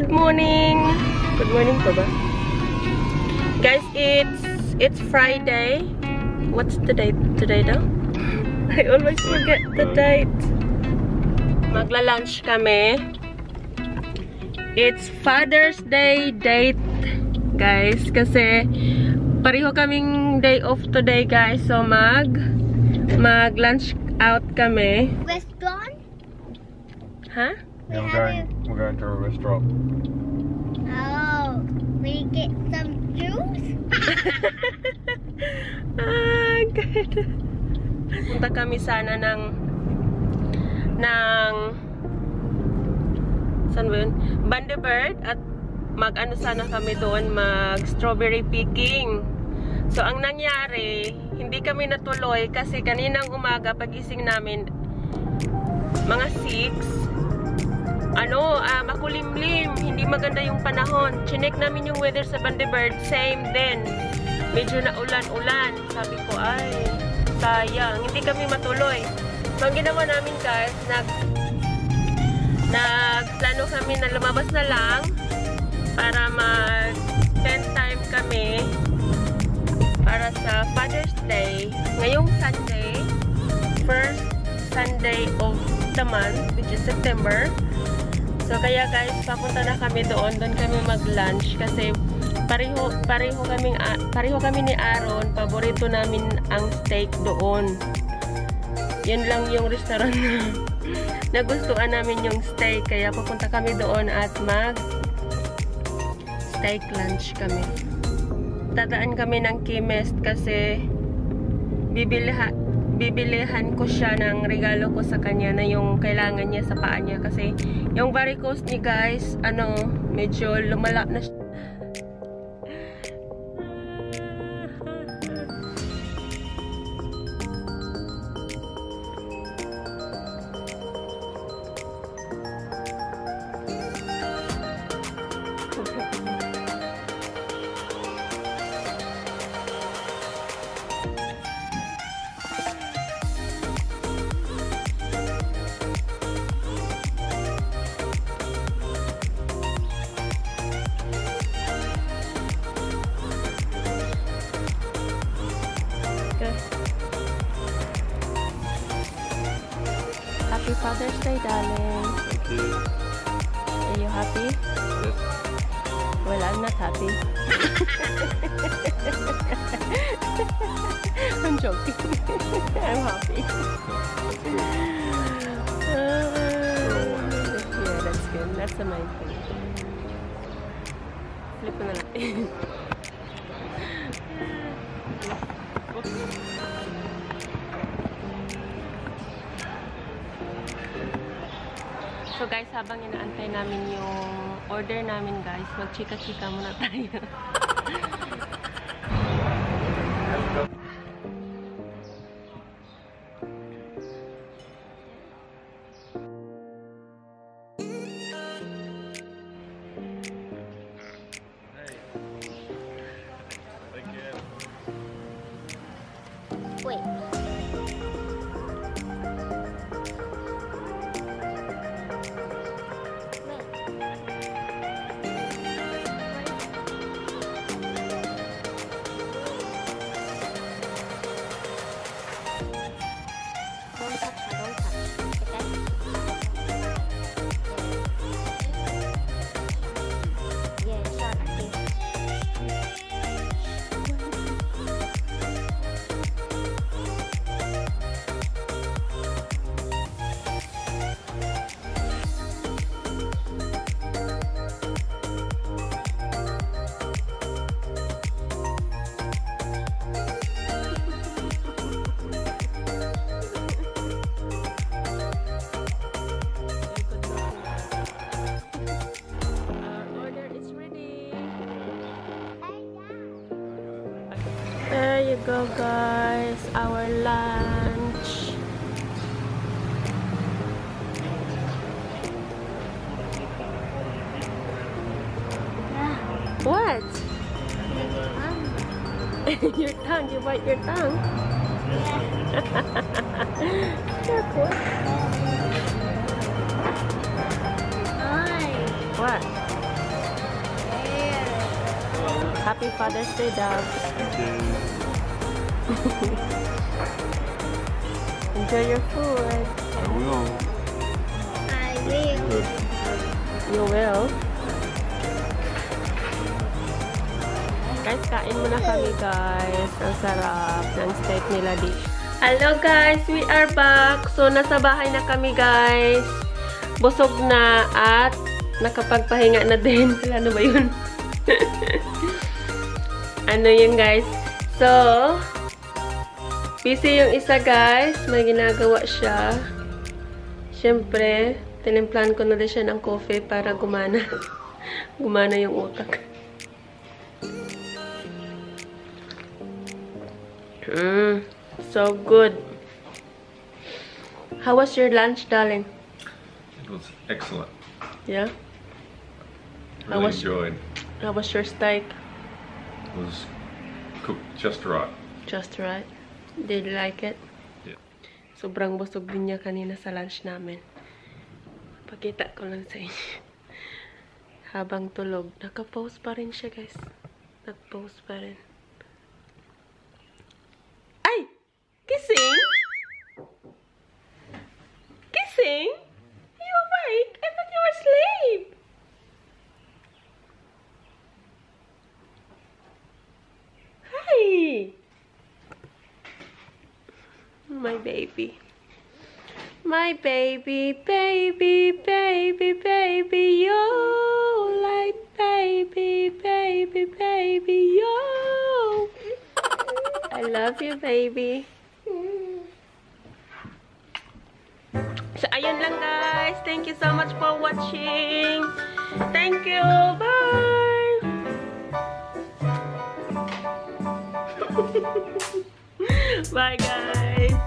good morning. Good morning po ba? Guys, it's it's Friday. What's the date today daw? I always forget the date. Magla-lunch kami. It's Father's Day date, guys. Kasi pareho kaming day off today, guys. So mag mag-lunch out kami. Restaurant? Huh? Yeah, we're going, we're going to a restaurant. Oh, we get some juice? ah, good. Punta kami sana ng ng saan ba yun? Bandebird at mag-ano sana kami doon, mag-strawberry picking. So, ang nangyari, hindi kami natuloy kasi kaninang umaga pagising namin mga 6 ano, ah, makulimlim, hindi maganda yung panahon. Chinek namin yung weather sa Bandebird, same din. Medyo na ulan-ulan. Sabi ko, ay, sayang. Hindi kami matuloy. Ang ginawa namin guys, nag nagplano kami na lumabas na lang para mag 10 time kami para sa Father's Day. Ngayong Sunday, first Sunday of the month, which is September. So, kaya guys, papunta na kami doon. Doon kami mag-lunch kasi pareho, pareho, kaming, pareho kami ni Aaron. Paborito namin ang steak doon. Yun lang yung restaurant na nagustuhan namin yung steak. Kaya pupunta kami doon at mag steak lunch kami. Tataan kami ng chemist kasi bibiliha, bibilihan ko siya ng regalo ko sa kanya na yung kailangan niya sa paa niya kasi yung varicose ni guys, ano, medyo lumala na siya. Happy Father's Day, darling. Thank you. Are you happy? Yes. Well, I'm not happy. I'm joking. I'm happy. Uh, yeah, that's good. That's the main thing. Flip na natin. So guys, habang inaantay namin yung order namin guys, magchika-chika muna tayo. go guys, our lunch. What? your tongue, you bite your tongue. Careful. Hi. What? Happy Father's Day, Dab. Enjoy your food. I will. I will. Good. You will. Guys, kain muna kami guys. Ang sarap ng steak nila di. Hello guys, we are back. So, nasa bahay na kami guys. Busog na at nakapagpahinga na din. Wala na ba yun? ano yun guys? So, busy yung isa guys. May ginagawa siya. Siyempre, tinimplan ko na din siya ng coffee para gumana. gumana yung utak. Mm, so good. How was your lunch, darling? It was excellent. Yeah? Really was- enjoyed. How was your steak? It was cooked just right. Just right. Did you like it? Yeah. Sobrang busog din niya kanina sa lunch namin. Pakita ko lang sa inyo. Habang tulog. Naka-post pa rin siya, guys. Nag-post pa rin. My baby. My baby, baby, baby, baby, yo. Like baby, baby, baby, yo. I love you, baby. So, ayun lang guys. Thank you so much for watching. Thank you. Bye. Bye guys.